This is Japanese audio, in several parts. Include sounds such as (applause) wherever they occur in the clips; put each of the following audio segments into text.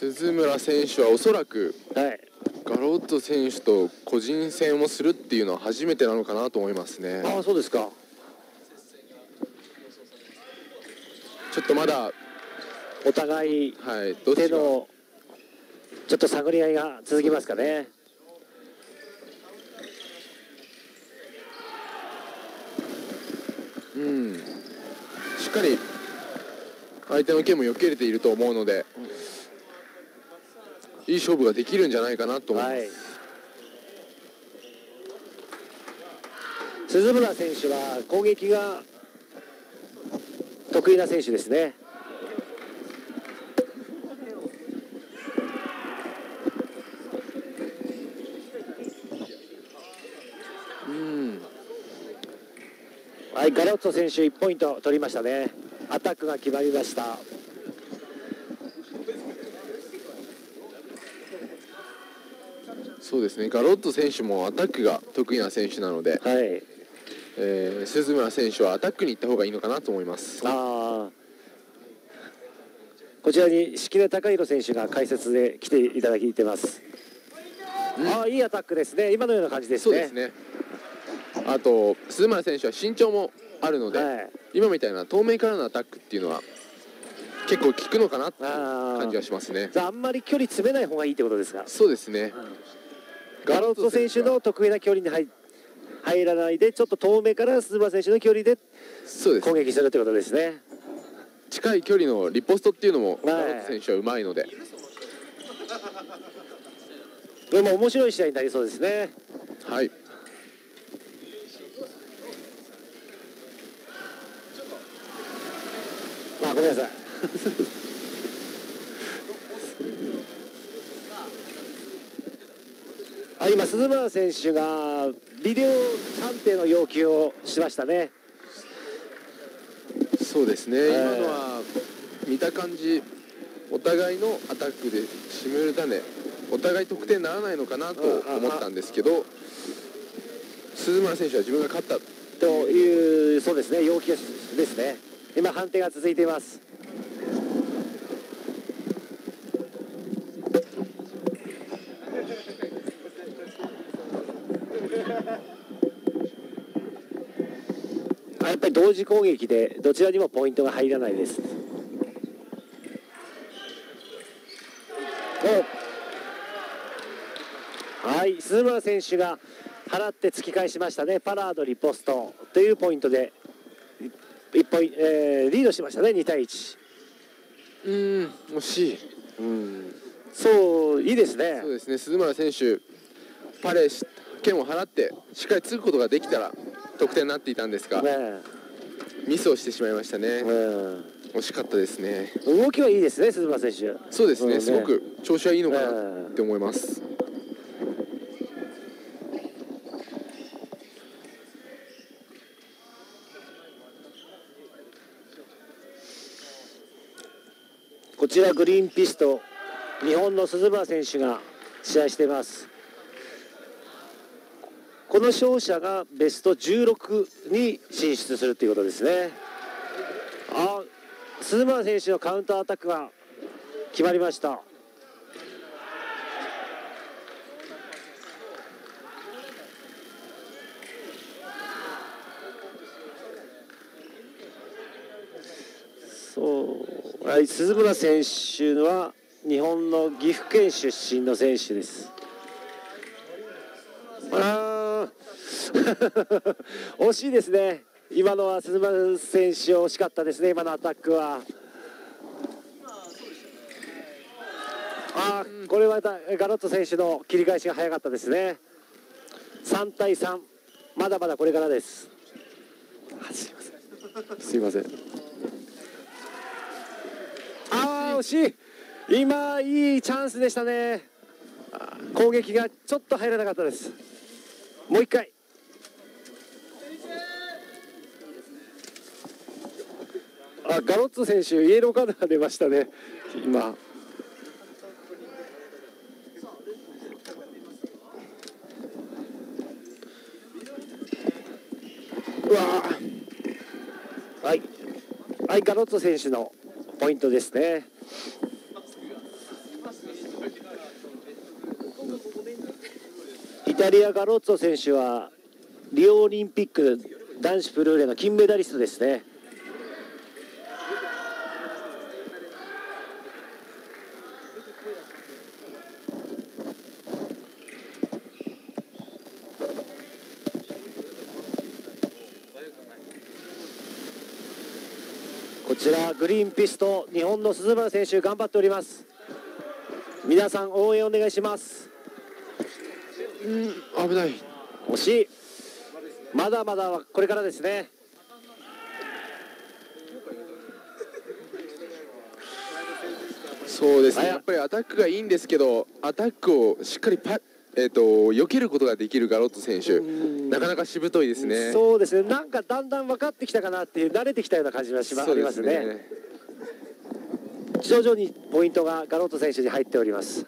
鈴村選手はおそらくはい。ガロット選手と個人戦をするっていうのは初めてなのかなと思いますね。ああそうですか。ちょっとまだお互いはいどっちが手のちょっと探り合いが続きますかね。うん。しっかり相手の剣も避けれていると思うのでいい勝負ができるんじゃないかなと思います、はい。鈴村選手は攻撃が得意な選手ですね。はいガロッツォ選手1ポイント取りましたね。アタックが決まりました。そうですね。ガロット選手もアタックが得意な選手なので、はい。えー鈴村選手はアタックに行った方がいいのかなと思います。ああこちらに敷根隆弘選手が解説で来ていただいてます。ああいいアタックですね。今のような感じですね。そうですね。あと鈴村選手は身長もあるので、はい。今みたいな遠目からのアタックっていうのは結構効くのかなっていうあ感じがあしますね。あんまり距離詰めない方がいいってことですか？そうですねガロット選手の得意な距離に入入らないでちょっと遠目から鈴間選手の距離で攻撃するってことですね。近い距離のリポストっていうのもい。ガロット選手はうまいので。でも面白い試合になりそうですね。はい。あごめんなさい (laughs) あ今鈴村選手がビデオ判定の要求をしましたね。そうですね、ー今のは見た感じお互いのアタックでシミュルタネお互い得点にならないのかなと思ったんですけど鈴村選手は自分が勝った。というそうですね。要求ですね。今判定が続いていますあやっぱり同時攻撃でどちらにもポイントが入らないです。おはい鈴村選手が払って突き返しましたね。パラードリポストというポイントで1ポイン、えーリードしましたね2対1うーん惜しい。うんそういいですね。そうですね。鈴村選手パレし剣を払ってしっかりつくことができたら得点になっていたんですが。ねミスをしてしまいましたね。うん。惜しかったですね。動きはいいですね鈴村選手。そうですね。うん。ねすごく調子はいいのかなって思います。こちらグリーンピスト日本の鈴村選手が試合していますこの勝者がベスト16に進出するということですね。あ鈴村選手のカウンターアタックが決まりました。そうはい鈴村選手は日本の岐阜県出身の選手です。(laughs) 惜しいですね。今のは鈴村選手惜しかったですね。今のアタックは。あーこれはだガロット選手の切り返しが早かったですね。3対3まだまだこれからです。あすいません。すいません。あー惜しい。今いいチャンスでしたね。攻撃がちょっと入らなかったです。もう一回あガロッツ選手イエローカードが出ましたね今。うわはい、はい、ガロッツ選手のポイントですね。イタリアガロッツォ選手はリオオリンピック男子プルーレの金メダリストですね。リーンピスト日本の鈴村選手頑張っております。皆さん応援お願いします。うん危ない。惜しい。まだまだこれからですね。そうですね。やっぱりアタックがいいんですけどアタックをしっかりパえっ、と避けることができるガロット選手なかなかしぶといですね。そうですね。なんかだんだん分かってきたかなっていう慣れてきたような感じがしますね徐々にポイントがガロット選手に入っております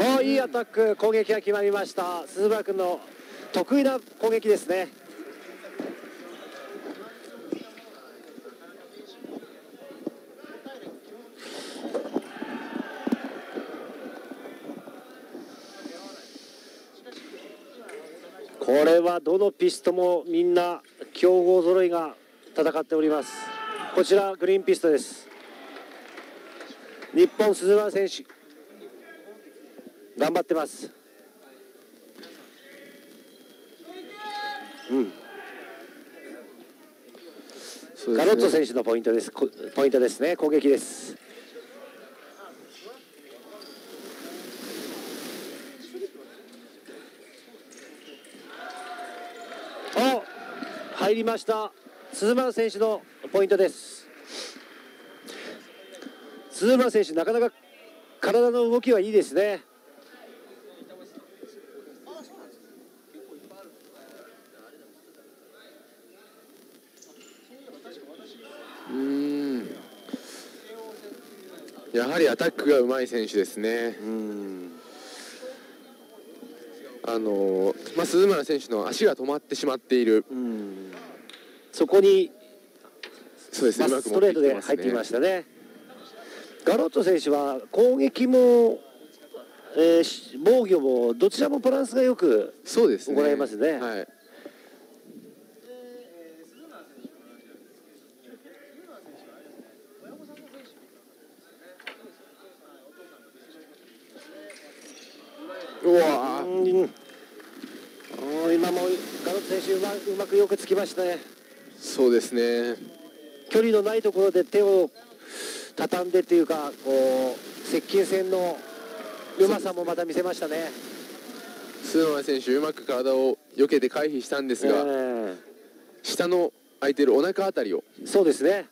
おーいアタック攻撃が決まりました。鈴村君の得意な攻撃ですね。これはどのピストもみんな強豪揃いが戦っております。こちらグリーンピストです。日本鈴村選手。頑張ってます。うん、ねガロット選手のポイントです。こポイントですね。攻撃です。お、入りました。鈴村選手のポイントです。鈴村選手なかなか体の動きはいいですね。やはりアタックがうまい選手ですねうん。あのまあ、鈴村選手の足が止まってしまっているうん。そこにそうですねうまく持ってストレートで入ってきましたね。ガロット選手は攻撃も、えーし防御もどちらもバランスがよくそうですね行いますねはいうわうん。今もガロット選手うまうまくよくつきましたねそうですね距離のないところで手を畳ん。でっていうかこう接近戦のうまさもまた見せましたね鈴村選手うまく体を避けて回避したん。ですが、え下の空いてるお腹あたりをそうですね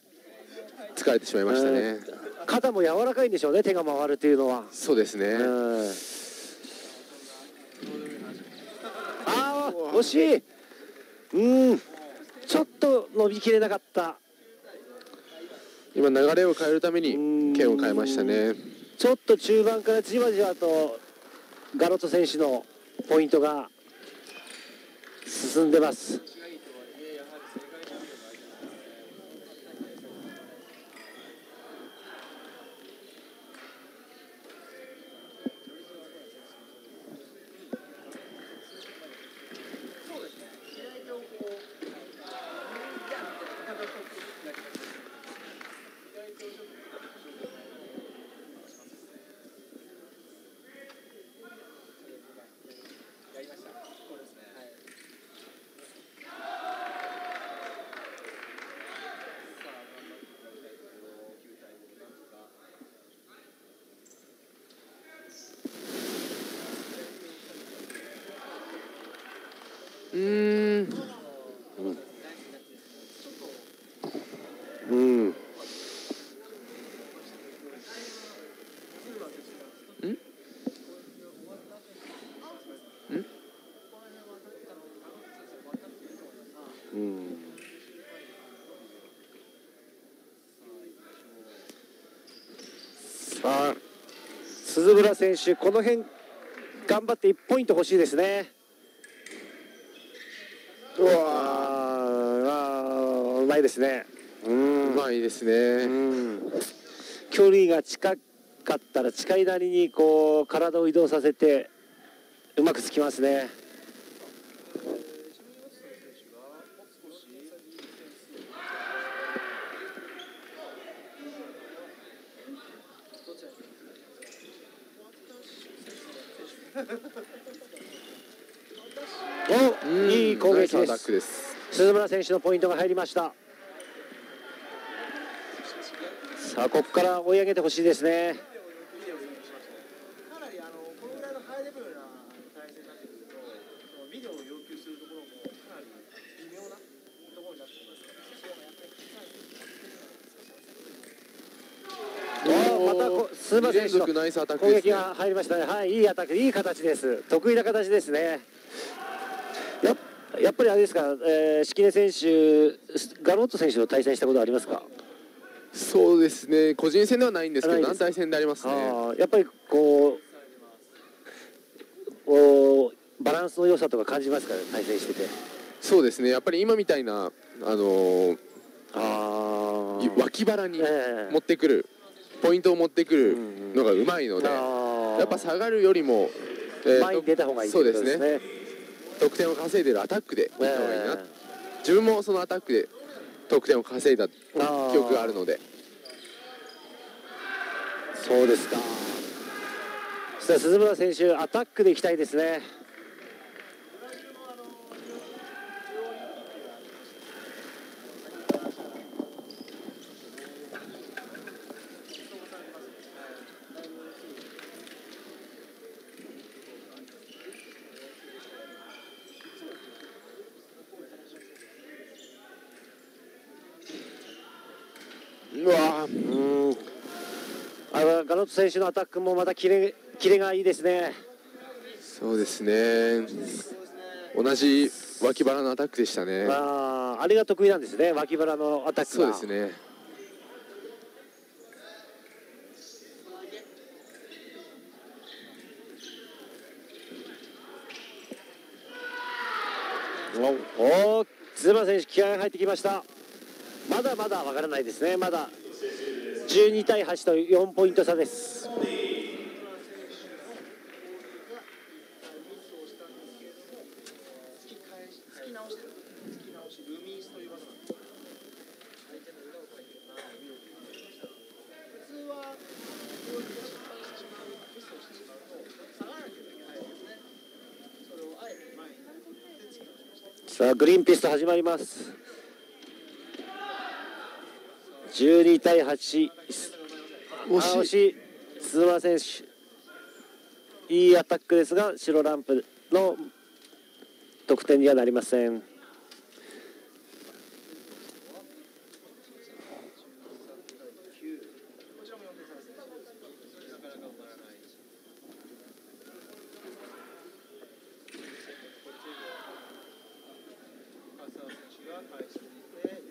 疲れてしまいましたね、肩も柔らかいん。でしょうね手が回るっていうのはそうですね、うんああ惜しい。うん。ちょっと伸びきれなかった。今流れを変えるために剣を変えましたね。ちょっと中盤からじわじわとガロット選手のポイントが進んでます鈴村選手この辺頑張って1ポイント欲しいですね。うわーうまいですね。うん。うまいですね、うん。距離が近かったら近いなりにこう体を移動させてうまくつきますねおうんいい攻撃ナイスアタッです。クです鈴村選手のポイントが入りました。さあここから追い上げてほしいですね。かなりあのこのぐらいのハイレベルな対戦になってくると、そのビデオを要求するところもかなり微妙なところになってきますから、おーまたこ鈴村選手の攻撃が入りましたね。はいいいアタックいい形です。得意な形ですねややっぱりあれですか、えー、敷根選手ガロット選手と対戦したことありますか？そうですね。個人戦ではないんですけど団体戦でありますね。やっぱりこうこうバランスの良さとか感じますかね？対戦してて。そうですね。やっぱり今みたいなあのーあ脇腹にええ。持ってくるポイントを持ってくるのがうまいのであー。やっぱ下がるよりも、えーと前に出た方がいいそうですねね得点を稼いでるアタックでいった方がいいな、え自分もそのアタックで得点を稼いだ記憶があるので。そうですか。そしたら鈴村選手アタックでいきたいですねうん。あのガロット選手のアタックもまたキレキレがいいですね。そうですね。同じ脇腹のアタックでしたね。あーあれが得意なんですね脇腹のアタックが。そうですね。おおー鈴村選手気合が入ってきました。まだまだわからないですねまだ12対8と4ポイント差です。さあグリーンピース始まります。12対8惜惜し鈴村選手。いいアタックですが白ランプの得点にはなりませんこちらも4点差ですねなかなか埋まらない浅田選手が返していって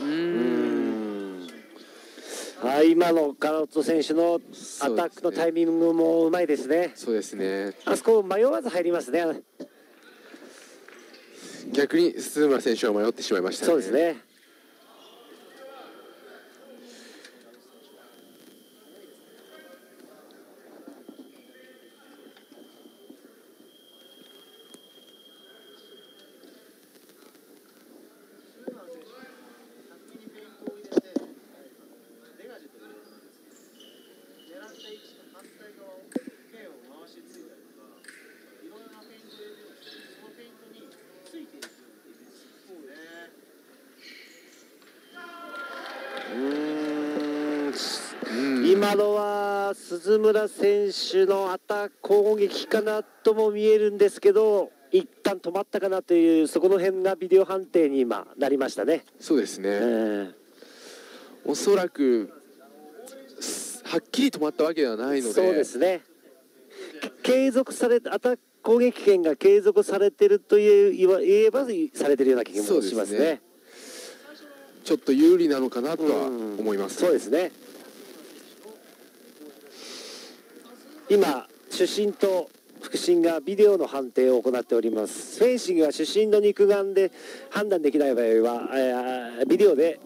うーんはい今のガロット選手のアタックのタイミングもうまいですね。そうですね。あそこ迷わず入りますね。逆に鈴村選手は迷ってしまいましたね。そうですね先にフェイントを入れてデガジェットで入れるんですけど狙った位置と反対側を剣を回しついたりとかいろんなフェイントを入れてるんですけどそのフェイントについていくっていうそうねうーんうん今のは鈴村選手のアタック攻撃かなとも見えるんですけど一旦止まったかなというそこの辺がビデオ判定に今なりましたね、そうですね、えーおそらくすはっきり止まったわけではないので。そうですね。継続されたアタッ攻撃権が継続されてるという言わ言えばされてるような気もしますね。ね。ちょっと有利なのかなとは思います。そうですね。今主審と副審がビデオの判定を行っております。フェンシングは主審の肉眼で判断できない場合は、えービデオで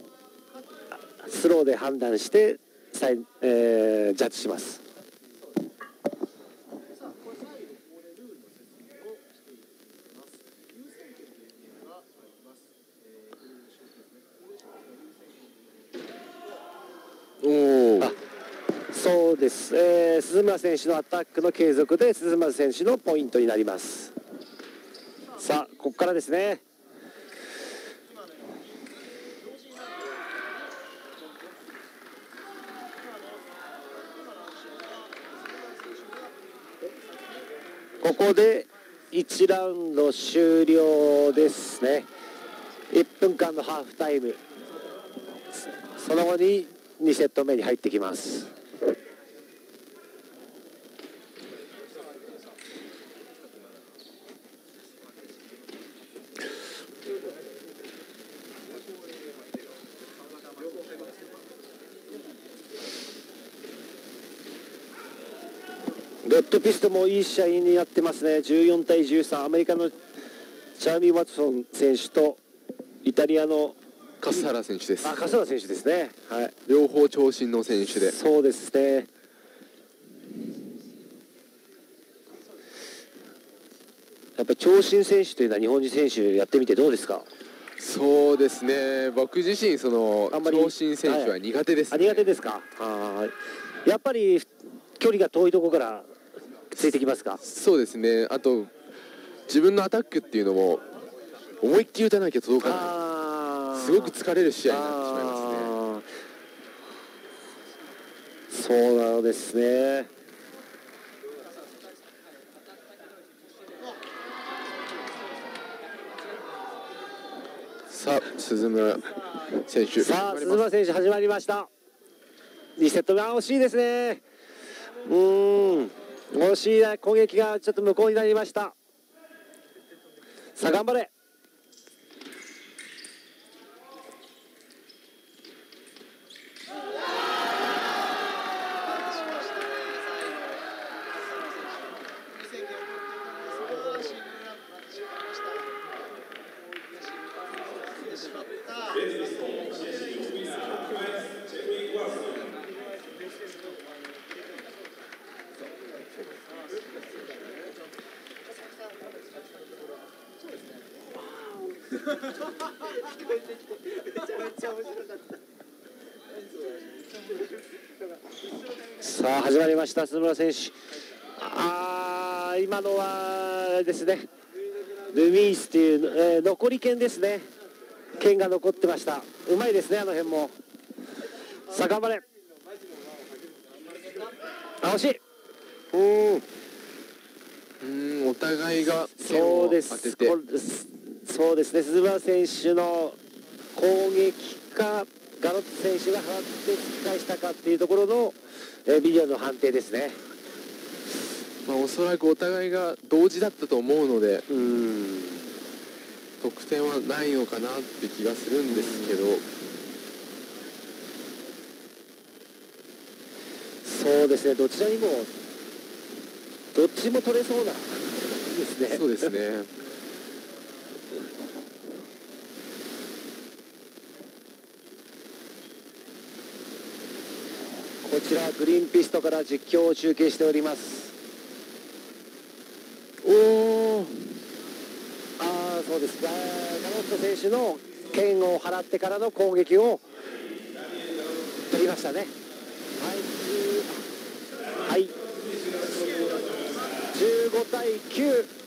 スローで判断して、さえージャッジします。おおあ。そうです、えー鈴村選手のアタックの継続で鈴村選手のポイントになります。さあここからですね。ここで1ラウンド終了ですね。1分間のハーフタイム。その後に2セット目に入ってきます。レッドピストもいい試合になってますね。14対13、アメリカのチャーミー・ワトソン選手とイタリアの笠原選手ですあ、笠原選手ですね。はい。両方長身の選手でそうですね。やっぱり長身選手というのは日本人選手やってみてどうですか？そうですね僕自身その長身選手は苦手です、あね苦手ですか？はい。やっぱり距離が遠いところからついてきますか？そうですねあと自分のアタックっていうのも思いっきり打たなきゃ届かないすごく疲れる試合になってしまいますねそうなのですね。さあ鈴村選手さあ、鈴村選手始まりました。2セット目、あ惜しいですね。うーん、惜しい攻撃がちょっと無効になりました。さあ、頑張れ。さあ始まりました鈴村選手。あー今のはですね。ルミースという、えー残り剣ですね。剣が残ってました。うまいですねあの辺も。さあ頑張れ。あ惜しい。うん。うんお互いが剣をそうです。当ててこれそうですね。鈴村選手の攻撃かガロッツ選手が払って突き返したかっていうところの、えービデオの判定ですね。まあ、おそらくお互いが同時だったと思うのでうん。得点はないのかなって気がするんですけど。そうですね。どちらにもどっちも取れそうなですね。そうですねちらグリーンピストから実況を中継しております。おおああそうです。ガガロット選手の剣を払ってからの攻撃を取りましたね。はい。はい。15対9